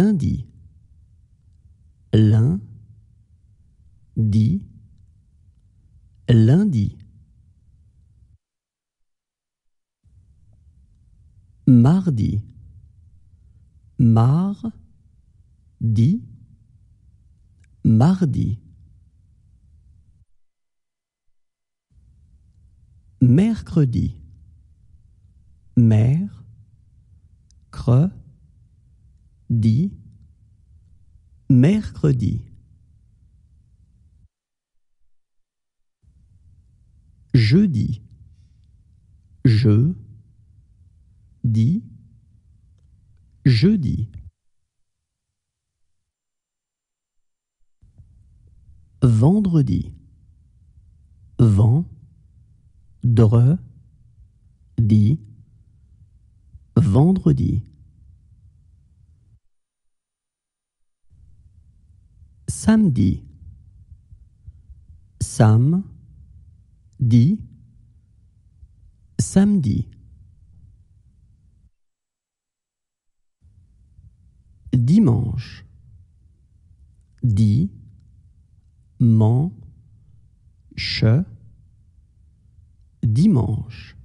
lundi, lundi, lundi. Mardi, mardi, mardi. Mercredi, mer, cre, di, mercredi. Jeudi, je, dis, jeudi. Vendredi, vent, dre, di, vendredi. Samedi, sam, di, samedi. Dimanche, di, man, che, dimanche.